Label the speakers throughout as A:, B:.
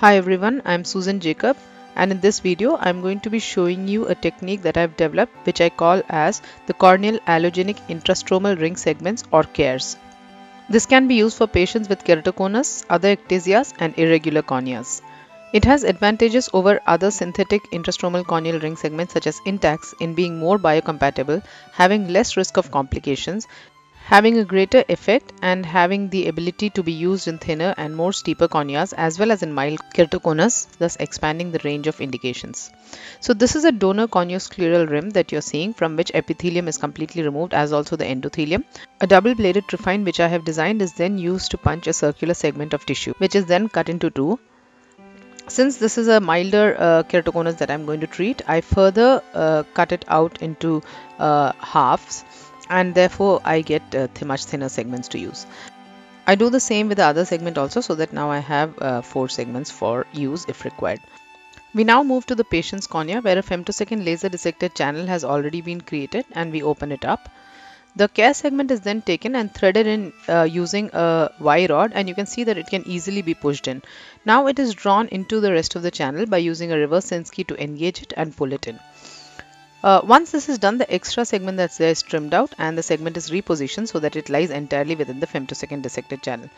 A: Hi everyone, I'm Soosan Jacob and in this video I'm going to be showing you a technique that I've developed which I call as the corneal allogeneic intrastromal ring segments or CAIRS. This can be used for patients with keratoconus, other ectasias and irregular corneas. It has advantages over other synthetic intrastromal corneal ring segments such as Intacs in being more biocompatible, having less risk of complications, having a greater effect and having the ability to be used in thinner and more steeper corneas as well as in mild keratoconus, thus expanding the range of indications. So this is a donor corneoscleral rim that you're seeing from which epithelium is completely removed as also the endothelium. A double-bladed trephine which I have designed is then used to punch a circular segment of tissue which is then cut into two since this is a milder uh, keratoconus that I'm going to treat, I further uh, cut it out into uh, halves and therefore I get uh, much thinner segments to use. I do the same with the other segment also so that now I have uh, four segments for use if required. We now move to the patient's cornea where a femtosecond laser dissected channel has already been created and we open it up. The CAIRS segment is then taken and threaded in uh, using a Y rod and you can see that it can easily be pushed in. Now it is drawn into the rest of the channel by using a reverse Sinskey to engage it and pull it in. Uh, once this is done, the extra segment that's there is trimmed out and the segment is repositioned so that it lies entirely within the femtosecond dissected channel.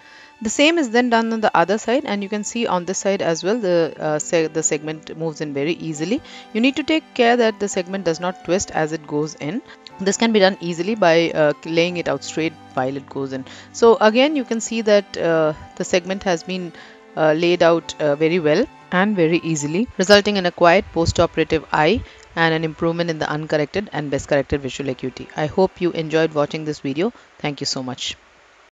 A: The same is then done on the other side and you can see on this side as well the, uh, se the segment moves in very easily. You need to take care that the segment does not twist as it goes in. This can be done easily by uh, laying it out straight while it goes in. So again you can see that uh, the segment has been uh, laid out uh, very well and very easily resulting in a quiet post-operative eye and an improvement in the uncorrected and best corrected visual acuity. I hope you enjoyed watching this video. Thank you so much.